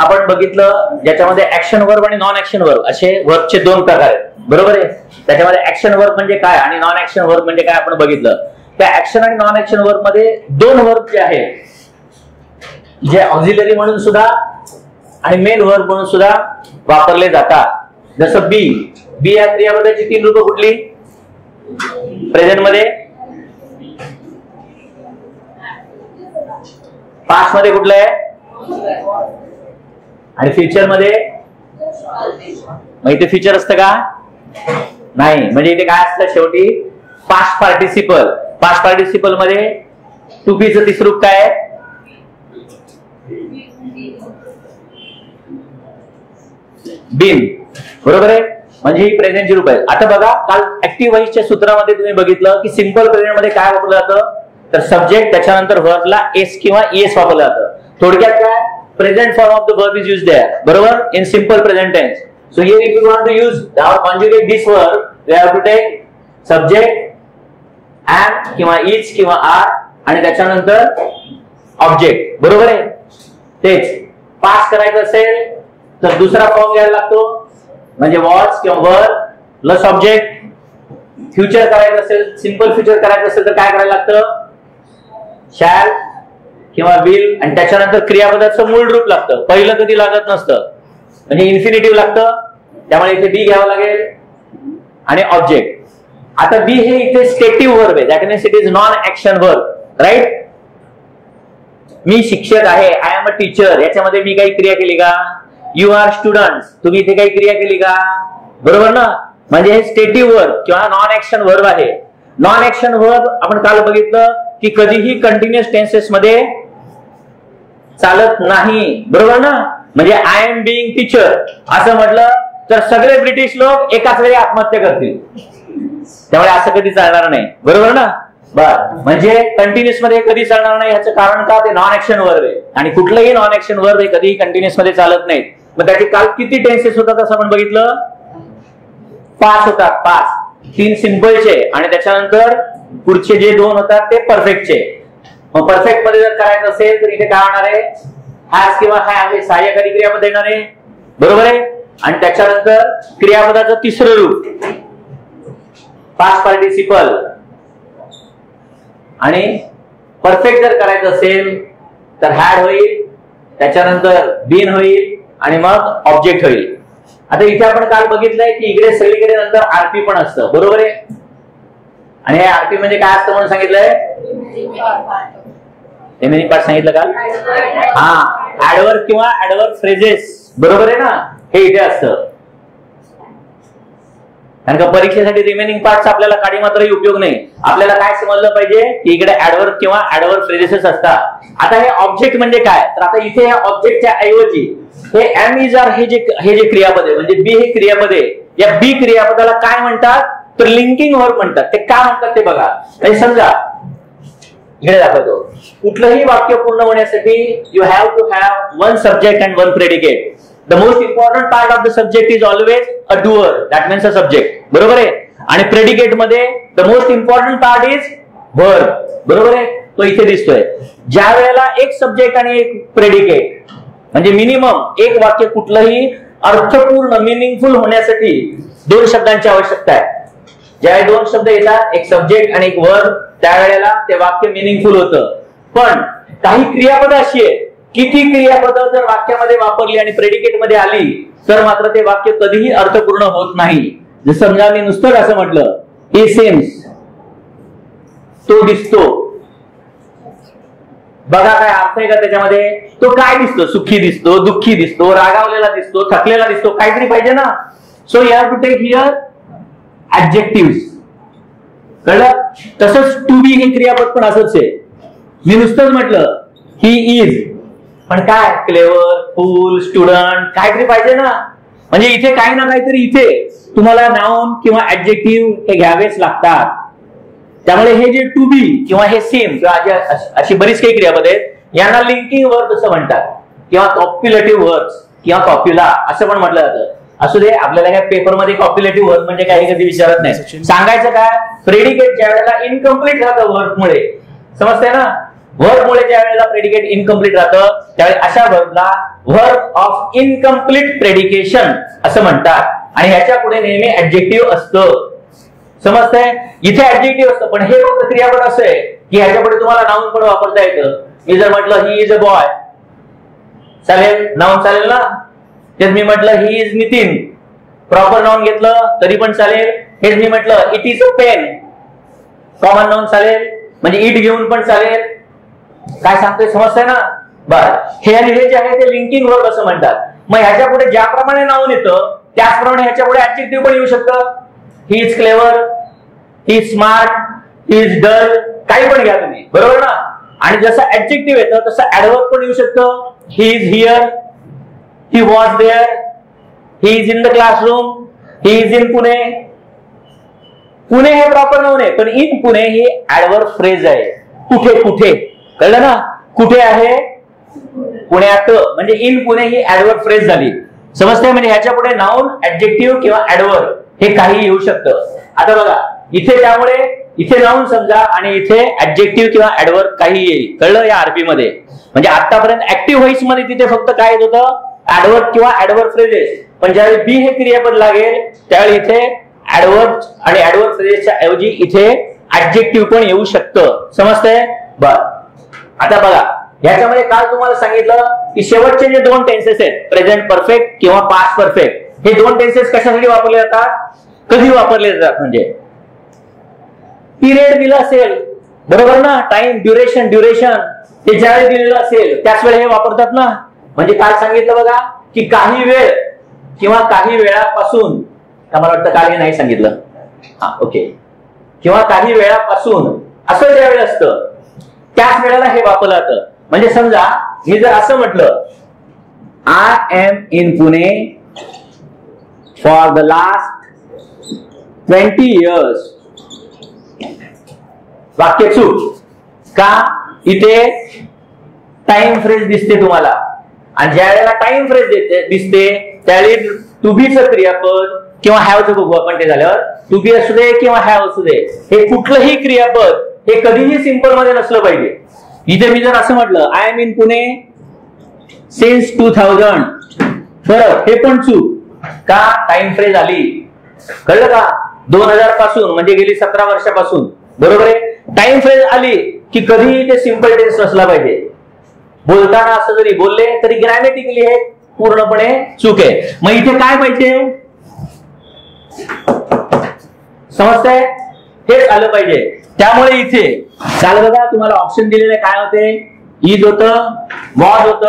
आपण बघितलं ज्याच्यामध्ये ऍक्शन वर्ब आणि नॉन ऍक्शन वर्ब असे वर्बचे दोन प्रकार आहेत. बरोबर आहे? त्याच्यामध्ये ऍक्शन वर्ब म्हणजे काय आणि नॉन ऍक्शन वर्ब म्हणजे काय आपण बघितलं? त्या ऍक्शन आणि नॉन ऍक्शन वर्बमध्ये दोन वर्ब जे आहेत जे ऑक्झिलरी म्हणून सुद्धा आणि मेन वर्ब म्हणून सुद्धा वापरले जातात. जसं बी बी या क्रियापदाची तीन रूप कुठली? प्रेझेंटमध्ये. पास्टमध्ये कुठलं आहे? आणि फ्युचरमध्ये? मग इथे फ्युचर असतं का? नाही. म्हणजे इथे काय असतं शेवटी? पास्ट पार्टिसिपल पास्ट पार्टिसिपलमध्ये टू बीचं तिसरं रूप काय आहे बिन बरोबर आहे? म्हणजे ही प्रेझेंटची रूप आहे आता बघा काल ऍक्टिव्ह व्हाईसच्या सूत्रामध्ये तुम्ही बघितलं की सिंपल प्रेझेंटमध्ये काय वापरलं जातं? तर सब्जेक्ट त्याच्यानंतर वर्बला एस किंवा एस वापरलं जातं. थोडक्यात काय? Present form of the verb is use there बरोबर? In simple present tense so here if you want to use our conjugate this verb we have to take subject am किंवा is किंवा are आणि त्याच्यानंतर object बरोबर आहे? तेच. Pass करायचं असेल तर दुसरा फॉर्म घ्यायला लागतो. म्हणजे वॉच किंवा वर प्लस ऑब्जेक्ट फ्युचर करायचं असेल सिंपल फ्युचर करायचं असेल तर काय करायला लागतं? शॅल किंवा विल आणि त्याच्यानंतर क्रियापदाचं मूळ रूप लागतं. पहिलं कधी लागत नसतं. म्हणजे इन्फिनिटिव्ह लागतं. त्यामुळे इथे बी घ्यावं लागेल आणि ऑब्जेक्ट आता बी हे इथे स्टेटिव्ह वर्ब आहे. That means it is non action verb right मी शिक्षक आहे. आय एम अ टीचर याच्यामध्ये मी काही क्रिया केली का? यू आर स्टुडंट तुम्ही इथे काही क्रिया केली का? बरोबर ना? म्हणजे हे स्टेटिव्ह वर्ब किंवा नॉन ऍक्शन वर्ब आहे. नॉन ऍक्शन वर्ब आपण काल बघितलं की कधीही कंटिन्युअस टेन्सेस मध्ये चालत नाही. बरोबर ना? म्हणजे आय एम बिईंग टीचर असं म्हटलं तर सगळे ब्रिटिश लोक एकाच वेळी आत्महत्या करतील. त्यामुळे असं कधी चालणार नाही. बरोबर ना? बर. म्हणजे कंटिन्युअसमध्ये कधी चालणार नाही याचं कारण का? ते नॉन ऍक्शन वर्ब आहे. आणि कुठलंही नॉन ऍक्शन वर्ब हे कधीही कंटिन्युअसमध्ये चालत नाहीत. मग त्याचे काल किती टेन्सेस होतात असं आपण बघितलं? पाच होतात. पाच. तीन सिम्पलचे आणि त्याच्यानंतर पुढचे जे दोन होतात ते परफेक्टचे मग परफेक्टमध्ये जर करायचं असेल तर इथे काय होणार आहे? हॅज किंवा हॅव हे सहाय्यकारी क्रियापद येणार आहे. बरोबर आहे? आणि त्याच्यानंतर क्रियापदाचं तिसरं रूप. पास्ट पार्टिसिपल आणि परफेक्ट जर करायचं असेल तर हॅड होईल त्याच्यानंतर बिन होईल आणि मग ऑब्जेक्ट होईल. आता इथे आपण काल बघितलंय की इकडे सगळीकडे नंतर आरपी पण असतं. बरोबर आहे? आणि हे आरपी म्हणजे काय असतं म्हणून सांगितलंय? रिमेनिंग पार्ट सांगितलं का? हा ऍडवर किंवा ऍडवर फ्रेजेस बरोबर आहे ना? हे इथे असतं. कारण का परीक्षेसाठी रिमेनिंग पार्टचा आपल्याला काडी मात्र उपयोग नाही. आपल्याला काय समजलं पाहिजे? की इकडे ऍडवर किंवा ऍडवर फ्रेजेसेस असतात. आता हे ऑब्जेक्ट म्हणजे काय? तर आता इथे या ऑब्जेक्टच्या ऐवजी हे एम इज आर हे जे हे जे क्रियापद आहे म्हणजे बी हे क्रियापद आहे. या बी क्रियापदाला काय म्हणतात? तर लिंकिंग वर्ब म्हणतात. ते का म्हणतात ते बघा. म्हणजे समजा इकडे दाखवतो. कुठलंही वाक्य पूर्ण होण्यासाठी you have to have one subject and one predicate the most important part of the subject is always a doer that means a subject बरोबर आहे? आणि प्रेडिकेटमध्ये the most important part is word बरोबर आहे? तो इथे दिसतोय. ज्या वेळेला एक सब्जेक्ट आणि एक प्रेडिकेट म्हणजे मिनिमम एक वाक्य कुठलंही अर्थपूर्ण मिनिंगफुल होण्यासाठी दोन शब्दांची आवश्यकता आहे. ज्यावेळी दोन शब्द येतात एक सब्जेक्ट आणि एक वर्ड त्यावेळेला ते वाक्य मिनिंगफुल होतं. पण काही क्रियापद अशी आहेत की ती क्रियापद जर वाक्यामध्ये वापरली आणि प्रेडिकेटमध्ये आली तर मात्र ते वाक्य कधीही अर्थपूर्ण होत नाही. जर समजा मी नुसतं असं म्हटलं ए सेम्स तो दिसतो बघा काय अर्थ आहे का त्याच्यामध्ये? तो काय दिसतो? सुखी दिसतो दुःखी दिसतो रागावलेला दिसतो थकलेला दिसतो काहीतरी पाहिजे ना. So you have to take here objective कळलं? तसंच टू बी हे क्रियापद पण असंच आहे. मी नुसतंच म्हटलं ही इज पण काय? क्लेवर फुल स्टुडंट काहीतरी पाहिजे ना. म्हणजे इथे काही ना काहीतरी इथे तुम्हाला नाउन किंवा ऍब्जेक्टिव्ह हे घ्यावेच लागतात. त्यामुळे हे जे टू बी किंवा हे सेम किंवा अशी बरीच काही क्रियापद आहेत. यांना लिंकिंग वर्क असं म्हणतात. किंवा कॉप्युलेटिव्ह वर्क किंवा कॉप्युला असं पण म्हटलं जातं. असू दे आपल्याला काय पेपरमध्ये कॉप्युलेटिव्ह वर्ड म्हणजे काही कधी विचारत नाही. सांगायचं काय प्रेडिकेट ज्या वेळेला इनकम्प्लीट राहतं वर्क मुळे. समजतंय ना? मुळे ज्या वेळेला प्रेडिकेट इनकम्प्लीट राहतं त्यावेळी अशा वर्बला वर्ब ऑफ इनकम्प्लीट प्रेडिकेशन असं म्हणतात. आणि ह्याच्या पुढे नेहमी ऍडजेक्टिव्ह असतं. समजतंय? इथे ऍडजेक्टिव्ह असतं पण हे फक्त क्रियापद असं आहे की ह्याच्या पुढे तुम्हाला नाऊन पण वापरता येतं. मी जर म्हटलं ही इज अ बॉय चालेल? नाऊन चालेल ना? तेच मी म्हटलं he is Nitin proper noun घेतलं तरी पण चालेल. हेच मी म्हटलं it is a pen common noun चालेल म्हणजे इट घेऊन पण चालेल. काय सांगतोय समजतंय ना? बर. हे आणि हे जे आहे ते लिंकिंग वर्क असं म्हणतात. मग ह्याच्या पुढे ज्याप्रमाणे नाव येतं त्याचप्रमाणे ह्याच्या पुढे ऍडजेक्टिव्ह पण येऊ शकतं. He is clever he smart he is dull काही पण घ्या तुम्ही. बरोबर ना? आणि जसं ऍडजेक्टिव्ह येतं तसं ऍडवर्क पण येऊ शकतं. He is here he was there he is in the classroom he is in Pune Pune हे प्रॉपर नाऊन आहे पण इन पुणे ही ऍडवर फ्रेज आहे. कुठे कुठे? कळलं ना? कुठे आहे? पुण्यात. म्हणजे इन पुणे ही ऍडवर फ्रेज झाली. समजते म्हणजे ह्याच्या पुढे नाऊन ऍडजेक्टिव्ह किंवा ऍडवर हे काही येऊ शकतं. आता बघा इथे त्यामुळे इथे नाऊन समजा आणि इथे ऍडजेक्टिव्ह किंवा ऍडवर काही येईल. कळलं या आरबी मध्ये? म्हणजे आतापर्यंत ऍक्टिव्ह व्हॉइसमध्ये तिथे फक्त काय येत होतं? ऍडवर्ब किंवा ऍडवर्ब फ्रेजेस पण ज्यावेळी बी हे क्रियापद लागेल त्यावेळी इथे ऍडवर्ब आणि ऍडवर्ब फ्रेजेसच्या ऐवजी इथे ऍब्जेक्टिव्ह पण येऊ शकतं. समजतंय? बर. आता बघा ह्याच्यामध्ये काल तुम्हाला सांगितलं की शेवटचे जे दोन टेन्सेस आहेत प्रेझेंट परफेक्ट किंवा पास्ट परफेक्ट हे दोन टेन्सेस कशासाठी वापरले जातात? कधी वापरले जातात म्हणजे? पिरियड दिलं असेल. बरोबर ना? टाइम ड्युरेशन ड्युरेशन ते ज्यावेळी दिलेलं असेल त्याच वेळी हे वापरतात ना? म्हणजे काय सांगितलं बघा की काही वेळ किंवा काही वेळापासून मला वाटतं काल हे नाही सांगितलं. हा ओके किंवा काही वेळापासून असं ज्यावेळी असतं त्याच वेळेला हे वापरलं जातं. म्हणजे समजा मी जर असं म्हटलं I am in Pune for the last twenty years वाक्य चूक. का? इथे टाइम फ्रेज दिसते तुम्हाला. आणि ज्या वेळेला टाइम फ्रेज दिसते त्यावेळी टू क्रियापद किंवा हॅवचं बघू आपण ते झाल्यावर टू बी असू दे किंवा हॅव असू दे हे कुठलंही क्रियापद हे कधीही सिंपलमध्ये नसलं पाहिजे. इथे मी जर असं म्हटलं I am in Pune since two thousand बरं हे पण चूक. का? टाइम फ्रेज आली कळलं का? दोन हजारपासून म्हणजे गेली सतरा वर्षापासून. बरोबर आहे? टाइम फ्रेज आली की कधीही ते सिंपल टेन्स नसला पाहिजे. बोलताना असं जरी बोलले तरी ग्रॅमेटिकली हे पूर्णपणे चूक आहे. मग इथे काय पाहिजे? समजतंय? हेच आलं पाहिजे. त्यामुळे इथे काल बघा तुम्हाला ऑप्शन दिलेले काय होते? ईद होत वॉज होत.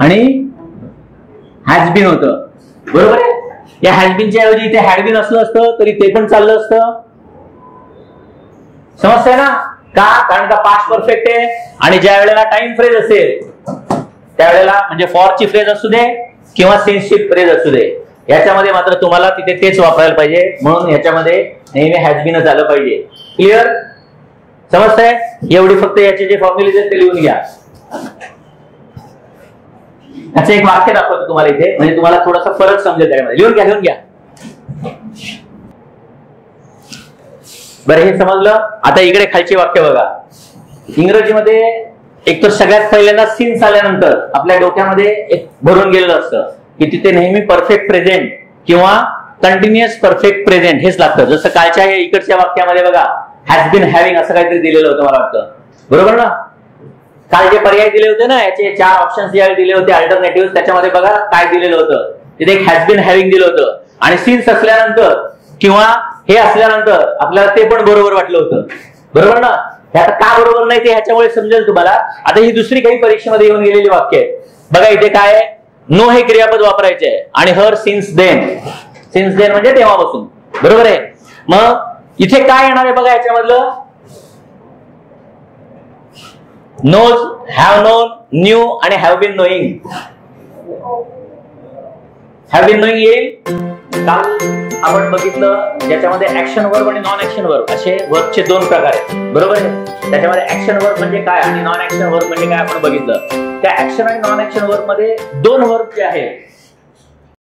आणि हॅजबीन होत. बरोबर आहे? या हॅजबीनच्या ऐवजी इथे हॅडबीन असलं असतं तरी ते पण चाललं असतं. समजतंय ना? का? कारण का पास्ट परफेक्ट आहे? आणि ज्या वेळेला टाइम फ्रेज असेल त्यावेळेला म्हणजे फॉरची फ्रेज असू दे किंवा सेन्सची फ्रेज असू दे याच्यामध्ये मात्र तुम्हाला तिथे तेच वापरायला पाहिजे. म्हणून याच्यामध्ये नेहमी हॅजबीनच आलं पाहिजे. क्लिअर समजतंय? एवढी फक्त याचे जे फॉर्म्युलेज आहेत ते लिहून घ्या. याचं एक वाक्य दाखवतो तुम्हाला इथे. म्हणजे तुम्हाला थोडासा फरक समजेल त्याच्यामध्ये लिहून घ्या लिहून घ्या. बरं हे समजलं? आता इकडे खालचे वाक्य बघा. इंग्रजीमध्ये एक तर सगळ्यात पहिल्यांदा सीन्स आल्यानंतर आपल्या डोक्यामध्ये एक भरून गेलेलं असतं. की तिथे नेहमी परफेक्ट प्रेझेंट किंवा कंटिन्युअस परफेक्ट प्रेझेंट हेच लागतं. जसं कालच्या इकडच्या वाक्यामध्ये बघा हॅज बीन हॅव्हिंग असं काहीतरी दिलेलं होतं मला वाटतं. बरोबर ना? काल जे पर्याय दिले होते ना याचे चार ऑप्शन ज्यावेळी दिले होते अल्टरनेटिव्ह त्याच्यामध्ये बघा काय दिलेलं होतं. तिथे एक हॅज बीन हॅव्हिंग दिलं होतं. आणि सीन्स असल्यानंतर किंवा हे असल्यानंतर आपल्याला ते पण बरोबर वाटलं होतं. बरोबर ना? हे आता का बरोबर नाही ते ह्याच्यामुळे समजेल तुम्हाला. आता ही दुसरी काही परीक्षेमध्ये येऊन गेलेली वाक्य आहे. बघा इथे काय नो हे क्रियापद वापरायचे आहे. आणि her since then since then म्हणजे तेव्हापासून. बरोबर आहे? मग इथे काय येणार आहे बघा याच्यामधलं? नोज हॅव नोन न्यू आणि have been knowing have been knowing येईल? आपण बघितलं ज्याच्यामध्ये ऍक्शन वर्ब आणि नॉन ऍक्शन वर्ब असे वर्बचे दोन प्रकार आहेत. बरोबर आहे? त्याच्यामध्ये ऍक्शन वर्ब म्हणजे काय आणि नॉन ऍक्शन वर्ब म्हणजे काय आपण बघितलं? त्या ऍक्शन आणि नॉन ऍक्शन वर्बमध्ये दोन वर्ब जे आहेत